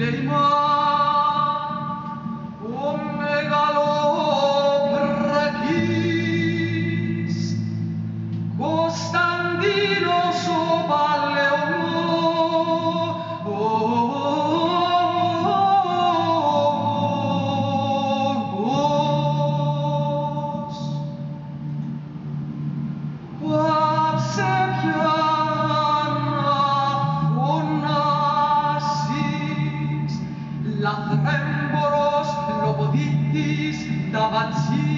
للإمام Λαθρέμπορος, λοποδίτης, ταβατσί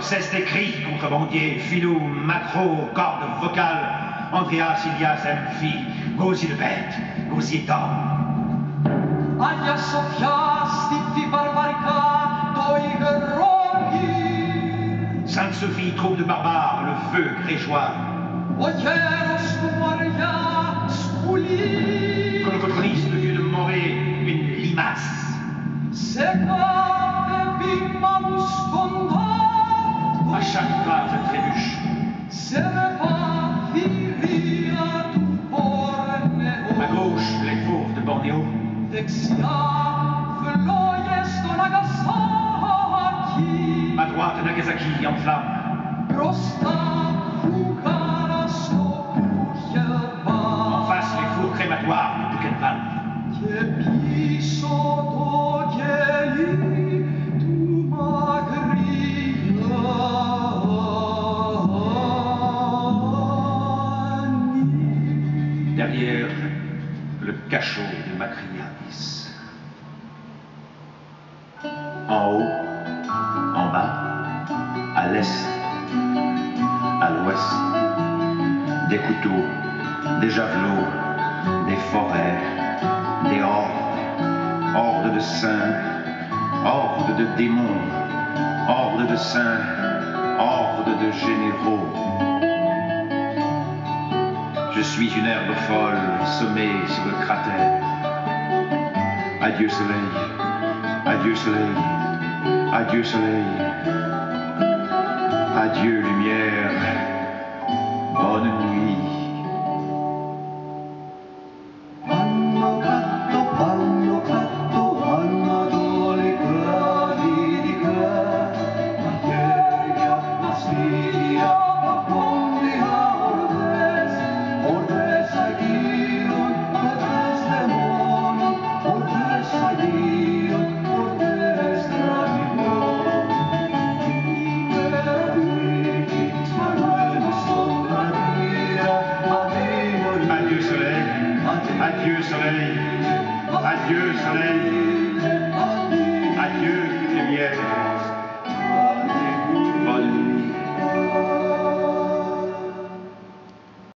cesse d'écrit, contrebandier, filou, macro, corde vocale, Andreas Ilias Amphi, Gauzy le bête, Gauzy est homme. Aia Sophia, Stifi Barbarica. Sainte Sophie, troupe de barbares, le feu grégeois. Oyeros Maria, Sculi. Colocotrice, le vieux de Morée, une limace. Seca À droite, Nagasaki en flammes. En face, les fours crématoires de Buchenwald. derrière le cachot de Macriavis. En haut, en bas, à l'est, à l'ouest, des couteaux, des javelots, des forêts, des hordes, hordes de saints, hordes de démons, hordes de saints, hordes de généraux. Je suis une herbe folle sommée sur le cratère. Adieu soleil, adieu soleil, adieu soleil, adieu lumière, bonne nuit. Adieu soleil, adieu soleil.